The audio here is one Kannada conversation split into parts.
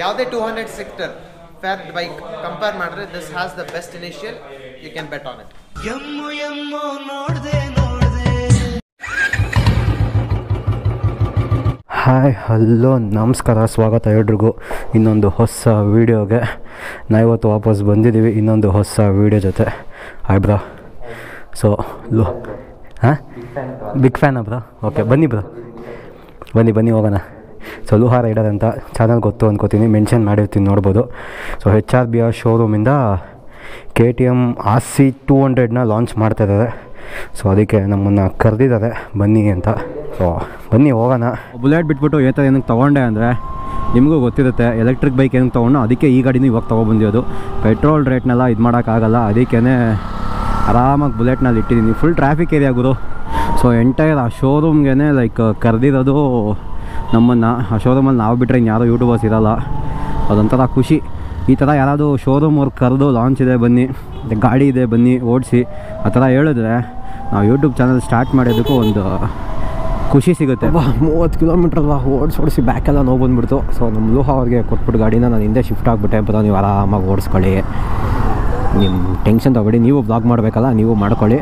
ಯಾವುದೇ two hundred sector fair bike compare ಮಾಡಿದ್ರೆ this has the best initial you can bet on it M ಎಮ್ಮು ನೋಡ್ದೆ ನೋಡ್ದೆ. ಹಾಯ್ ಹಲೋ ನಮಸ್ಕಾರ ಸ್ವಾಗತ ಎಲ್ರಿಗೂ. ಇನ್ನೊಂದು ಹೊಸ ವೀಡಿಯೋಗೆ ನಾ ಇವತ್ತು ವಾಪಸ್ ಬಂದಿದ್ದೀವಿ. ಇನ್ನೊಂದು ಹೊಸ ವೀಡಿಯೋ ಜೊತೆ. ಹಾಯ್ ಬ್ರಾ ಸೊ ಲೋ ಹಾಂ? ಬಿಗ್ ಫ್ಯಾನ್ ಬ್ರಾ ಓಕೆ ಬನ್ನಿ ಬ್ರಾ ಬನ್ನಿ ಬನ್ನಿ ಹೋಗೋಣ. ಸೊ ಲುಹಾ ರೈಡರ್ ಅಂತ ಚಾನಲ್ ಗೊತ್ತು ಅಂದ್ಕೋತೀನಿ ಮೆನ್ಷನ್ ಮಾಡಿರ್ತೀನಿ, ನೋಡ್ಬೋದು. So H R B R ಶೋರೂಮಿಂದ K T M R C two ಹಂಡ್ರೆಡ್ನ launch ಮಾಡ್ತಾ ಇದ್ದಾರೆ. ಸೊ ಅದಕ್ಕೆ ನಮ್ಮನ್ನು ಕರೆದಿದ್ದಾರೆ, ಬನ್ನಿ ಅಂತ. ಸೊ ಬನ್ನಿ, ಹೋಗೋಣ. ಬುಲೆಟ್ ಬಿಟ್ಬಿಟ್ಟು ಏತ ಏನಕ್ಕೆ ತೊಗೊಂಡೆ ಅಂದರೆ ನಿಮಗೂ ಗೊತ್ತಿರುತ್ತೆ ಎಲೆಕ್ಟ್ರಿಕ್ ಬೈಕ್ ಏನಕ್ಕೆ ತೊಗೊಂಡು ಅದಕ್ಕೆ ಈ ಗಾಡಿನೂ ಇವಾಗ ತೊಗೊಬಂದಿರೋದು. ಪೆಟ್ರೋಲ್ ರೇಟ್ನೆಲ್ಲ ಇದು ಮಾಡೋಕ್ಕಾಗಲ್ಲ ಅದಕ್ಕೇ ಆರಾಮಾಗಿ ಬುಲೆಟ್ನಲ್ಲಿ ಇಟ್ಟಿದ್ದೀನಿ. ಫುಲ್ ಟ್ರಾಫಿಕ್ ಏರಿಯಾ ಗುರು. ಸೊ ಎಂಟೈರ್ ಆ ಶೋರೂಮ್ಗೆ ಲೈಕ್ ಕರೆದಿರೋದು ನಮ್ಮನ್ನು, ಆ ಶೋರೂಮಲ್ಲಿ ನಾವು ಬಿಟ್ಟರೆ ಇನ್ಯಾರೋ ಯೂಟ್ಯೂಬರ್ಸ್ ಇರೋಲ್ಲ. ಅದೊಂಥರ ಖುಷಿ. ಈ ಥರ ಯಾರಾದರೂ ಶೋರೂಮ್ ಅವ್ರು ಕರೆದು ಲಾಂಚ್ ಇದೆ ಬನ್ನಿ ಗಾಡಿ ಇದೆ ಬನ್ನಿ, ಓಡಿಸಿ, ಆ ಥರ ಹೇಳಿದ್ರೆ ನಾವು ಯೂಟ್ಯೂಬ್ ಚಾನಲ್ ಸ್ಟಾರ್ಟ್ ಮಾಡೋದಕ್ಕೂ ಒಂದು ಖುಷಿ ಸಿಗುತ್ತೆ. ಮೂವತ್ತು ಕಿಲೋಮೀಟ್ರ್ ಅಲ್ವಾ? ಓಡಿಸಿ ಓಡಿಸಿ ಬ್ಯಾಕೆಲ್ಲ ನೋವು ಬಂದುಬಿಡ್ತು. ಸೊ ನಮ್ಮ ಲೋಹ ಅವ್ರಿಗೆ ಕೊಟ್ಬಿಟ್ಟು ಗಾಡಿನ ನಾನು ಹಿಂದೆ ಶಿಫ್ಟ್ ಆಗಿಬಿಟ್ಟೆ ಬರೋ ನೀವು ಆರಾಮಾಗಿ ಓಡಿಸ್ಕೊಳ್ಳಿ. ನಿಮ್ಮ ಟೆನ್ಷನ್ ತಗೊಳ್ಳಿ, ನೀವು ಬ್ಲಾಗ್ ಮಾಡಬೇಕಲ್ಲ, ನೀವು ಮಾಡ್ಕೊಳ್ಳಿ.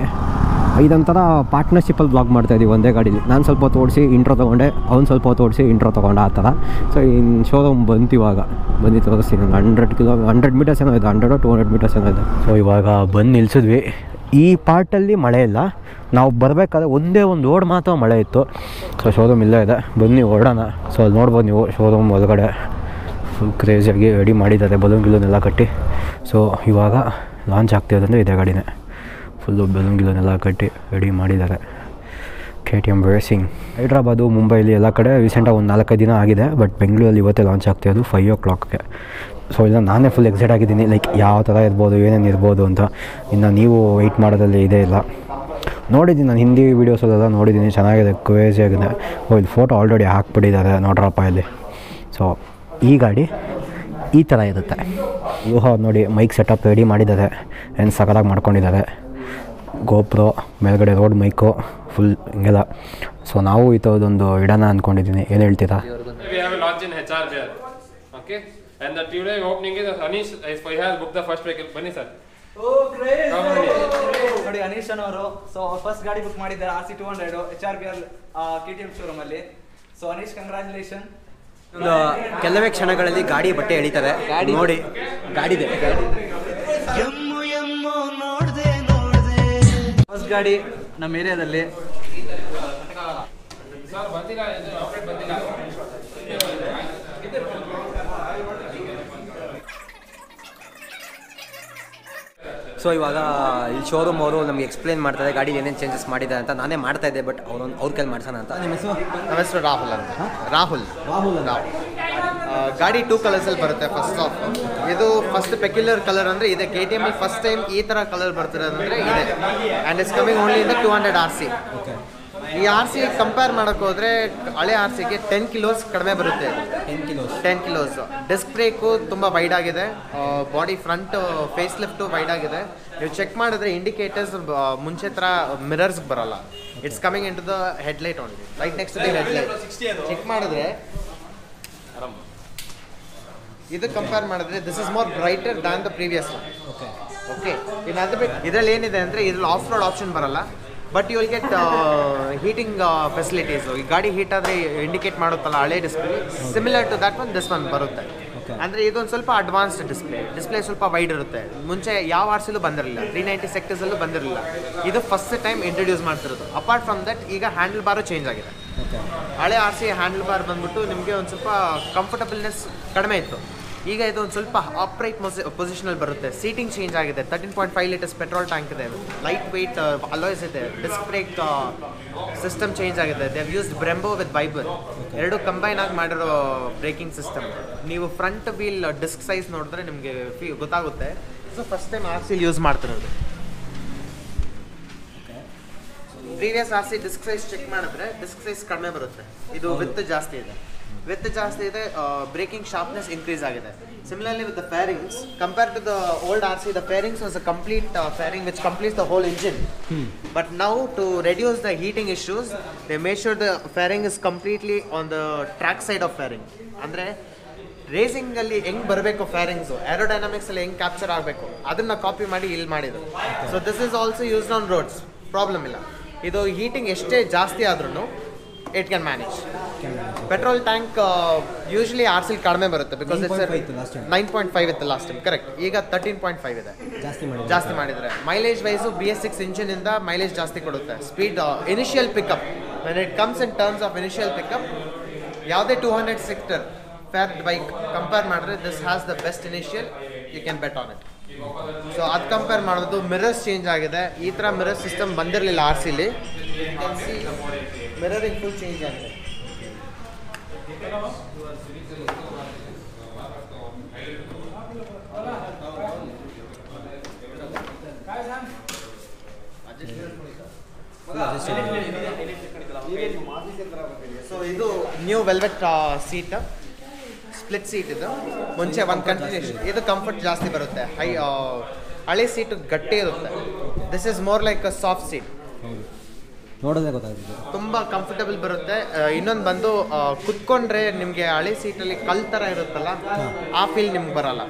ಇದೊಂಥರ ಪಾರ್ಟ್ನರ್ಶಿಪ್ಪಲ್ಲಿ ಬ್ಲಾಗ್ ಮಾಡ್ತಾಯಿದ್ದೀವಿ ಒಂದೇ ಗಾಡೀಲಿ. ನಾನು ಸ್ವಲ್ಪ ಹೊತ್ತು ಇಂಟ್ರೋ ತೊಗೊಂಡೆ, ಅವ್ನು ಸ್ವಲ್ಪ ಹೊತ್ತು ಇಂಟ್ರೋ ತೊಗೊಂಡೆ ಆ ಥರ ಸೊ ಇನ್ನು ಶೋರೂಮ್ ಬಂತು ಇವಾಗ. ಬಂದು ತೋರಿಸ್ತೀನಿ ಹಂಡ್ರೆಡ್ ಕಿಲೋ ಹಂಡ್ರೆಡ್ ಮೀಟರ್ಸ್ ಏನೋ ಇದೆ ಹಂಡ್ರೆಡ್ ಟು ಹಂಡ್ರೆಡ್ ಮೀಟರ್ಸ್ ಏನೋ ಇದೆ. ಸೊ ಇವಾಗ ಬಂದು ನಿಲ್ಸಿದ್ವಿ. ಈ ಪಾರ್ಟಲ್ಲಿ ಮಳೆ ಇಲ್ಲ. ನಾವು ಬರಬೇಕಾದ್ರೆ ಒಂದೇ ಒಂದು ಓಡ್ ಮಾತ್ರ ಮಳೆ ಇತ್ತು. ಸೊ ಶೋರೂಮ್ ಇಲ್ಲೇ ಇದೆ. ಬನ್ನಿ, ಓಡೋಣ. ಸೊ ಅಲ್ಲಿ ನೋಡ್ಬೋದು ನೀವು ಶೋರೂಮ್ ಒಳಗಡೆ ಫುಲ್ ಕ್ರೇಜಿಯಾಗಿ ರೆಡಿ ಮಾಡಿದ್ದಾರೆ ಬಲೂನ್ ಗಿಲೂನೆಲ್ಲ ಕಟ್ಟಿ. ಸೊ ಇವಾಗ ಲಾಂಚ್ ಆಗ್ತಿರೋದಂದರೆ ಇದೇ ಗಾಡಿನೇ. ಫುಲ್ಲು ಬೆಲೂನ್ ಗಿಲೂನೆಲ್ಲ ಕಟ್ಟಿ ರೆಡಿ ಮಾಡಿದ್ದಾರೆ. K T M racing Hyderabad, ಮುಂಬೈಲಿ ಎಲ್ಲ ಕಡೆ ರೀಸೆಂಟಾಗಿ ಒಂದು ನಾಲ್ಕೈದು ದಿನ ಆಗಿದೆ ಬಟ್ ಬೆಂಗಳೂರಲ್ಲಿ ಇವತ್ತೇ ಲಾಂಚ್ ಆಗ್ತಿರೋದು ಫೈವ್ ಓ ಕ್ಲಾಕ್ಗೆ ಸೊ ಇಲ್ಲ, ನಾನೇ ಫುಲ್ ಎಕ್ಸೈಟ್ ಆಗಿದ್ದೀನಿ ಲೈಕ್ ಯಾವ ಥರ ಇರ್ಬೋದು, ಏನೇನು ಇರ್ಬೋದು ಅಂತ. ಇನ್ನು ನೀವು ವೆಯ್ಟ್ ಮಾಡೋದಲ್ಲಿ ಇದೇ ಇಲ್ಲ. ನೋಡಿದ್ದೀನಿ, ನಾನು ಹಿಂದಿ ವೀಡಿಯೋಸಲ್ಲೆಲ್ಲ ನೋಡಿದ್ದೀನಿ, ಚೆನ್ನಾಗಿದೆ ಕ್ರೇಜಿ ಆಗಿದೆ. ಓ, ಇಲ್ಲಿ ಫೋಟೋ ಆಲ್ರೆಡಿ ಹಾಕ್ಬಿಟ್ಟಿದ್ದಾರೆ ನೋಡ್ರಪ್ಪ ಇಲ್ಲಿ. ಸೊ ಈ ಗಾಡಿ ಈ ಥರ ಇರುತ್ತೆ. ಯೂಹ ನೋಡಿ ಮೈಕ್ ಸೆಟಪ್ ರೆಡಿ ಮಾಡಿದ್ದಾರೆ. ಏನು ಸಕಲಾಗಿ ಮಾಡ್ಕೊಂಡಿದ್ದಾರೆ. ಗೋಪ್ರೋ ಮೇಲ್ಗಡೆ ರೋಡ್ ಮೈಕು ಫುಲ್ ಹಿಂಗೆಲ್ಲ. ಸೊ ನಾವು ಈ ಥರದೊಂದು ಇಡೋಣ ಅಂದ್ಕೊಂಡಿದ್ದೀನಿ ಏನು ಹೇಳ್ತೀರಾ? Okay have a launch in HR there. Okay? And the today opening is Anish is for he has booked the first vehicle. Bunny sir. Come on. ನೋಡಿ ಅನೀಶ್ ಅನ್ನೋರು ಸೊ ಫಸ್ಟ್ ಗಾಡಿ ಬುಕ್ ಮಾಡಿದ್ದಾರೆ R C two hundred H R B R K T M showroom ಅಲ್ಲಿ. ಸೊ ಅನೀಶ್ ಕಂಗ್ರಾಚುಲೇಷನ್ ಒಂದು ಕೆಲವೇ ಕ್ಷಣಗಳಲ್ಲಿ ಗಾಡಿ ಬಟ್ಟೆ ಎಳಿತಾರೆ ನೋಡಿ ಗಾಡಿದೆ. ಫಸ್ಟ್ ಗಾಡಿ ನಮ್ಮ ಏರಿಯಾದಲ್ಲಿ. ಸೊ ಇವಾಗ ಈ ಶೋರೂಮ್ ಅವರು ನಮಗೆ ಎಕ್ಸ್ಪ್ಲೈನ್ ಮಾಡ್ತಾರೆ ಗಾಡಿ ಏನೇನು ಚೇಂಜಸ್ ಮಾಡಿದ್ದಾರೆ ಅಂತ ನಾನೇ ಮಾಡ್ತಾ ಇದ್ದೆ ಬಟ್ ಅವ್ರು ಅವ್ರ ಕೈಲಿ ಮಾಡ್ಸೋಣ ಅಂತ. ನಿಮ್ಮ ಹೆಸರು? ನಮ್ಮ ಹೆಸರು ರಾಹುಲ್ ಅಂತ. ರಾಹುಲ್. ರಾಹುಲ್ ಆ, ಗಾಡಿ ಟೂ ಕಲರ್ಸ್ ಅಲ್ಲಿ ಬರುತ್ತೆ ಫಸ್ಟ್ ಆಫ್ ಇದು ಫಸ್ಟ್ ಪೆಕ್ಯುಲರ್ ಕಲರ್ ಅಂದ್ರೆ ಇದೆ. ಕೆ ಟಿ ಎಮ್ಮಲ್ಲಿ ಫಸ್ಟ್ ಟೈಮ್ ಈ ತರ ಕಲರ್ ಬರ್ತಿರೋದಂದ್ರೆ ಇದೆ. ಅಂಡ್ ಇಟ್ಸ್ ಕಮಿಂಗ್ ಓನ್ಲಿ ಇಂದ ಟೂ ಹಂಡ್ರೆಡ್ ಆರ್ ಸಿ ಈ ಆರ್ ಸಿ ಕಂಪೇರ್ ಮಾಡೋಕೆ ಹೋದ್ರೆ ಹಳೆ ಆರ್ ಸಿಗೆ ಟೆನ್ ಕಿಲೋಸ್ ಕಡಿಮೆ ಬರುತ್ತೆ. Ten kilos ten kilos disc brake ತುಂಬ ವೈಡ್ ಆಗಿದೆ. Body front face lift wide ಆಗಿದೆ. ನೀವು ಚೆಕ್ ಮಾಡಿದ್ರೆ ಇಂಡಿಕೇಟರ್ಸ್ ಮುಂಚೆ ತರ ಮಿರರ್ಸ್ ಬರಲ್ಲ. It's coming in to the headlight only right next the headlight check ಮಾಡಿದ್ರೆ ಇದು ಕಂಪೇರ್ ಮಾಡಿದ್ರೆ this is more brighter than the previous okay okay ಇನ್ನು ಅದು ಬಿಟ್ಟು ಇದರಲ್ಲಿ ಏನಿದೆ ಅಂದರೆ ಇದ್ರಲ್ಲಿ ಆಫ್ ರೋಡ್ ಆಪ್ಷನ್ ಬರಲ್ಲ but you will get heating facilities ಈ ಗಾಡಿ ಹೀಟ್ ಆದರೆ ಇಂಡಿಕೇಟ್ ಮಾಡುತ್ತಲ್ಲ ಹಳೆ display similar to that one this one ಬರುತ್ತೆ. ಅಂದರೆ ಇದೊಂದು ಸ್ವಲ್ಪ ಅಡ್ವಾನ್ಸ್ಡ್ ಡಿಸ್ಪ್ಲೇ ಡಿಸ್ಪ್ಲೇ ಸ್ವಲ್ಪ ವೈಡ್ ಇರುತ್ತೆ. ಮುಂಚೆ ಯಾವ ಆರ್ಸಿಲೂ ಬಂದಿರಲಿಲ್ಲ. ತ್ರೀ ನೈಂಟಿ ಸೆಕ್ಟರ್ಸಲ್ಲೂ ಬಂದಿರಲಿಲ್ಲ. ಇದು ಫಸ್ಟ್ ಟೈಮ್ ಇಂಟ್ರೊಡ್ಯೂಸ್ ಮಾಡ್ತಿರೋದು. ಅಪಾರ್ಟ್ ಫ್ರಮ್ ದಟ್ ಈಗ ಹ್ಯಾಂಡಲ್ ಬಾರು ಚೇಂಜ್ ಆಗಿದೆ. ಹಳೆ ಆರ್ ಸಿ ಹ್ಯಾಂಡಲ್ ಬಾರ್ ಬಂದ್ಬಿಟ್ಟು ನಿಮಗೆ ಒಂದು ಸ್ವಲ್ಪ ಕಂಫರ್ಟಬಲ್ನೆಸ್ ಕಡಿಮೆ ಇತ್ತು. ಈಗ ಇದು ಒಂದು ಸ್ವಲ್ಪ ಅಪ್ರೈಟ್ ಪೊಸಿಷನಲ್ಲಿ ಬರುತ್ತೆ. ಸೀಟಿಂಗ್ ಚೇಂಜ್ ಆಗಿದೆ. Thirteen point five litres petrol tank ಇದೆ. ಲೈಟ್ ವೆಯ್ಟ್ ಅಲೋಯ್ಸ್ ಇದೆ. ಡಿಸ್ಕ್ ಬ್ರೇಕ್ ಸಿಸ್ಟಮ್ ಚೇಂಜ್ ಆಗಿದೆ. They've used Brembo with ByBre ಎರಡು ಕಂಬೈನ್ ಆಗಿ ಮಾಡಿರೋ ಬ್ರೇಕಿಂಗ್ ಸಿಸ್ಟಮ್ ನೀವು ಫ್ರಂಟ್ ವೀಲ್ ಡಿಸ್ಕ್ ಸೈಜ್ ನೋಡಿದ್ರೆ ನಿಮಗೆ ಫೀ ಗೊತ್ತಾಗುತ್ತೆ. ಸೊ ಫಸ್ಟ್ ಟೈಮ್ ಆರ್ ಸಿಲ್ ಯೂಸ್ ಮಾಡ್ತಿರೋದು. Previous R C disc size check ಮಾಡಿದ್ರೆ ಡಿಸ್ಕ್ ಸೈಸ್ ಕಡಿಮೆ ಬರುತ್ತೆ. ಇದು ವಿತ್ ಜಾಸ್ತಿ ಇದೆ. ವಿತ್ ಜಾಸ್ತಿ ಇದೆ ಬ್ರೇಕಿಂಗ್ ಶಾರ್ಪ್ನೆಸ್ ಇನ್ಕ್ರೀಸ್ ಆಗಿದೆ. Similarly with the fairings compare to the old R C the fairings was a complete fairing which complete the whole engine but now to reduce the heating issues they make sure the fairing is completely on the track side of fairing ಅಂದರೆ ರೇಸಿಂಗಲ್ಲಿ ಹೆಂಗ್ ಬರಬೇಕು ಫ್ಯಾರಿಂಗ್ಸು ಏರೋಡೈನಾಮಿಕ್ಸಲ್ಲಿ ಹೆಂಗೆ ಕ್ಯಾಪ್ಚರ್ ಆಗಬೇಕು? ಅದನ್ನು ಕಾಪಿ ಮಾಡಿ ಇಲ್ಲಿ ಮಾಡಿದ್ರು so this is also use on roads problem ಇಲ್ಲ. ಇದು ಹೀಟಿಂಗ್ ಎಷ್ಟೇ ಜಾಸ್ತಿ ಆದ್ರೂ it can manage petrol tank usually R ಸಿಲ್ ಕಡಿಮೆ ಬರುತ್ತೆ ಬಿಕಾಸ್ 9.5 ಇತ್ತು last time. Nine point five ಇತ್ತು ಲಾಸ್ಟ್ ಟೈಮ್ ಕರೆಕ್ಟ್ ಈಗ ತರ್ಟೀನ್ ಪಾಯಿಂಟ್ ಫೈವ್ ಇದೆ. ಜಾಸ್ತಿ ಮಾಡಿ ಜಾಸ್ತಿ ಮಾಡಿದರೆ. Mileage wise B S six ಇಂಜಿನಿಂದ mileage ಜಾಸ್ತಿ ಕೊಡುತ್ತೆ. Speed initial pickup when it comes in terms of initial pickup ಯಾವುದೇ two hundred sector fat bike compare ಮಾಡಿದ್ರೆ this has the best initial you can bet on it so ಅದು ಕಂಪೇರ್ ಮಾಡೋದು ಮಿರರ್ಸ್ ಚೇಂಜ್ ಆಗಿದೆ. ಈ ಥರ ಮಿರರ್ ಸಿಸ್ಟಮ್ ಬಂದಿರಲಿಲ್ಲ ಆರ್ ಸಿಲಿ ಮಿರರಿಂಗ್ ಫುಲ್ ಚೇಂಜ್ ಆಗಿದೆ. ಸೊ ಇದು new velvet seat split seat ಇದು. ಮುಂಚೆ ಒಂದು ಕಂಟಿನ್ಯೂಷನ್ ಇದು ಕಂಫರ್ಟ್ ಜಾಸ್ತಿ ಬರುತ್ತೆ. ಹೈ ಹಳೆ ಸೀಟ್ ಗಟ್ಟಿ ಇರುತ್ತೆ. This is more like a soft seat ನೋಡೋದೇ ಗೊತ್ತಾಗ್ತದೆ. ತುಂಬ ಕಂಫರ್ಟಬಲ್ ಬರುತ್ತೆ. ಇನ್ನೊಂದು ಬಂದು ಕುತ್ಕೊಂಡ್ರೆ ನಿಮಗೆ ಹಳೆ ಸೀಟಲ್ಲಿ ಕಲ್ ಥರ ಇರುತ್ತಲ್ಲ ಆ ಫೀಲ್ ನಿಮ್ಗೆ ಬರಲ್ಲ.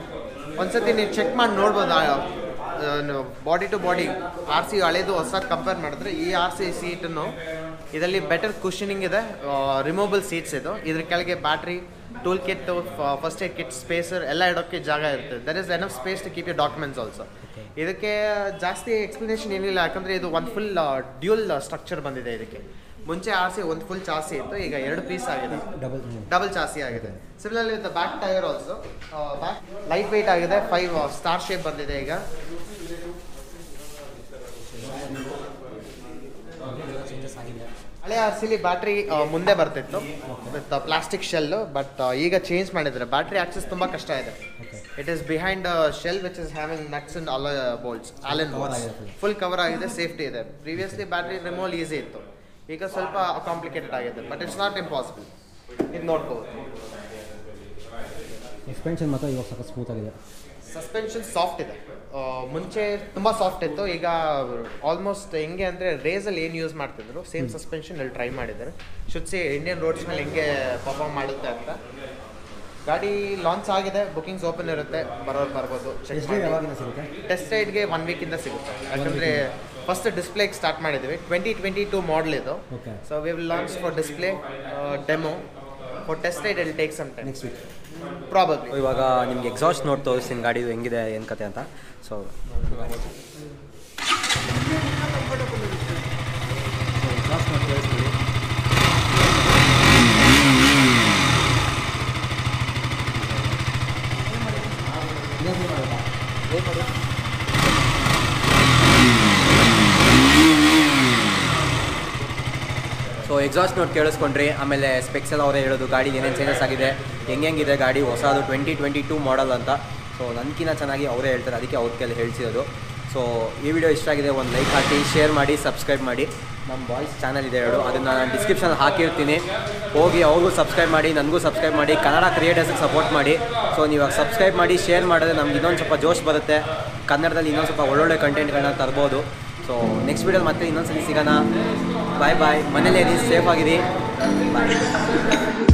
ಒಂದ್ಸತಿ ನೀವು ಚೆಕ್ ಮಾಡಿ ನೋಡ್ಬೋದು? Body to body R C ಹಳೇದು ಹೊಸ ಕಂಪೇರ್ ಮಾಡಿದ್ರೆ ಈ ಆರ್ ಸಿ ಸೀಟನ್ನು ಇದರಲ್ಲಿ ಬೆಟರ್ ಕುಷನಿಂಗ್ ಇದೆ ರಿಮೂವಬಲ್ ಸೀಟ್ಸ್ ಇದು. ಇದ್ರ ಕೆಳಗೆ battery tool kit first aid kit spacer ಎಲ್ಲ ಇಡೋಕ್ಕೆ ಜಾಗ ಇರುತ್ತೆ. There is of space to keep you documents also ಇದಕ್ಕೆ ಜಾಸ್ತಿ ಎಕ್ಸ್ಪ್ಲನೇಷನ್ ಏನಿಲ್ಲ ಯಾಕಂದರೆ ಇದು ಒಂದು ಫುಲ್ ಡ್ಯೂಲ್ ಸ್ಟ್ರಕ್ಚರ್ ಬಂದಿದೆ ಇದಕ್ಕೆ. ಮುಂಚೆ ಆರ್ಸಿ ಒಂದು ಫುಲ್ ಚಾಸಿ ಇತ್ತು ಈಗ ಎರಡು ಪೀಸ್ ಆಗಿದೆ. ಡಬಲ್ ಡಬಲ್ ಚಾಸಿ ಆಗಿದೆ. Similarly with back tyre also back light weight ಆಗಿದೆ ಫೈವ್ ಸ್ಟಾರ್ ಶೇಪ್ ಬಂದಿದೆ ಈಗ. ಹಳೆ ಆರ್ ಸಿಲಿ ಬ್ಯಾಟ್ರಿ ಮುಂದೆ ಬರ್ತಿತ್ತು. ವಿತ್ ಪ್ಲಾಸ್ಟಿಕ್ ಶೆಲ್ ಬಟ್ ಈಗ ಚೇಂಜ್ ಮಾಡಿದ್ರೆ ಬ್ಯಾಟ್ರಿ ಆಕ್ಸೆಸ್ ತುಂಬಾ ಕಷ್ಟ ಇದೆ. It is behind shell which is having nuts and all bolts allen bolts full cover ಆಗಿದೆ. ಸೇಫ್ಟಿ ಇದೆ. ಪ್ರೀವಿಯಸ್ಲಿ ಬ್ಯಾಟ್ರಿ ರಿಮೋಲ್ ಈಸಿ ಇತ್ತು. ಈಗ ಸ್ವಲ್ಪ ಕಾಂಪ್ಲಿಕೇಟೆಡ್ ಆಗಿದೆ ಬಟ್ ಇಟ್ಸ್ ನಾಟ್ ಇಂಪಾಸಿಬಲ್ ಇದು ನೋಡ್ಬೋದು. ಎಕ್ಸ್ಪೆನ್ಷನ್ ಮಾತ್ರ ಇವಾಗ ಸ್ವಲ್ಪ ಸ್ಮೂತ್ ಆಗಿದೆ. ಸಸ್ಪೆನ್ಷನ್ ಸಾಫ್ಟ್ ಇದೆ. ಮುಂಚೆ ತುಂಬ ಸಾಫ್ಟ್ ಇತ್ತು. ಈಗ ಆಲ್ಮೋಸ್ಟ್ ಹೆಂಗೆ ಅಂದರೆ ರೇಸಲ್ಲಿ ಏನು ಯೂಸ್ ಮಾಡ್ತಿದ್ರು ಸೇಮ್ ಸಸ್ಪೆನ್ಷನ್ ಅಲ್ಲಿ ಟ್ರೈ ಮಾಡಿದ್ದಾರೆ. ಸಿ ಇಂಡಿಯನ್ ರೋಡ್ಸ್ನಲ್ಲಿ ಹೆಂಗೆ ಪರ್ಫಾರ್ಮ್ ಮಾಡುತ್ತೆ ಅಂತ. ಗಾಡಿ ಲಾಂಚ್ ಆಗಿದೆ ಬುಕಿಂಗ್ಸ್ ಓಪನ್ ಇರುತ್ತೆ ಬರೋರು ಬರ್ಬೋದು ಟೆಸ್ಟ್ ರೈಡ್ಗೆ ಒನ್ ವೀಕಿಂದ ಸಿಗುತ್ತೆ? ಯಾಕಂದರೆ ಫಸ್ಟ್ ಡಿಸ್ಪ್ಲೇಗೆ ಸ್ಟಾರ್ಟ್ ಮಾಡಿದ್ದೀವಿ. ಟ್ವೆಂಟಿ ಟ್ವೆಂಟಿ ಟೂ ಮಾಡಲ್ ಇದು. So we will launch for display demo for test ride it'll take some time next week probably ಇವಾಗ ನಿಮ್ಗೆ ಎಕ್ಸಾಸ್ಟ್ ನೋಡಿ ತೋರಿಸ್ತೀನಿ ಗಾಡಿದು ಹೆಂಗಿದೆ ಏನು ಕತೆ ಅಂತ. ಸೊ ಎಕ್ಸಾಸ್ಟ್ ನೋಟ್ ಕೇಳಿಸ್ಕೊಂಡ್ರಿ. ಆಮೇಲೆ ಸ್ಪೆಕ್ಸ್ ಎಲ್ಲ ಅವರೇ ಹೇಳೋದು, ಗಾಡಿ ಏನೇನು ಚೇಂಜಸ್ ಆಗಿದೆ, ಹೆಂಗೆ ಹೆಂಗಿದೆ ಗಾಡಿ, ಹೊಸದು ಟ್ವೆಂಟಿ ಟ್ವೆಂಟಿ ಟೂ ಮಾಡಲ್ ಅಂತ. ಸೊ ನನಗಿಂತ ಚೆನ್ನಾಗಿ ಅವರೇ ಹೇಳ್ತಾರೆ, ಅದಕ್ಕೆ ಅವ್ರ ಕೈಲಿ ಹೇಳ್ಸಿರೋದು. ಸೊ ಈ ವಿಡಿಯೋ ಇಷ್ಟ ಆಗಿದೆ, ಒಂದು ಲೈಕ್ ಹಾಕಿ ಶೇರ್ ಮಾಡಿ ಸಬ್ಸ್ಕ್ರೈಬ್ ಮಾಡಿ. ನಮ್ಮ ಬಾಯ್ಸ್ ಚಾನಲ್ ಇದೆ ಹೇಳು, ಅದನ್ನು ನಾನು ಡಿಸ್ಕ್ರಿಪ್ಷನ್ ಹಾಕಿರ್ತೀನಿ. ಹೋಗಿ ಅವ್ರಿಗೂ ಸಬ್ಸ್ಕ್ರೈಬ್ ಮಾಡಿ, ನನಗೂ ಸಬ್ಸ್ಕ್ರೈಬ್ ಮಾಡಿ, ಕನ್ನಡ ಕ್ರಿಯೇಟರ್ಸ್ಗೆ ಸಪೋರ್ಟ್ ಮಾಡಿ. ಸೊ ನೀವು ಸಬ್ಸ್ಕ್ರೈಬ್ ಮಾಡಿ ಶೇರ್ ಮಾಡಿದ್ರೆ ನಮ್ಗೆ ಇನ್ನೊಂದು ಸ್ವಲ್ಪ ಜೋಶ್ ಬರುತ್ತೆ. ಕನ್ನಡದಲ್ಲಿ ಇನ್ನೊಂದು ಸ್ವಲ್ಪ ಒಳ್ಳೊಳ್ಳೆ ಕಂಟೆಂಟ್ಗಳನ್ನ ತರ್ಬೋದು. ಸೊ ನೆಕ್ಸ್ಟ್ ವೀಡಿಯೋಲಿ ಮತ್ತೆ ಇನ್ನೊಂದ್ಸಲಿ ಸಿಗೋಣ. ಬಾಯ್ ಬಾಯ್ ಮನೇಲಿ ಸೇಫ್ ಆಗಿರಿ ಬಾಯ್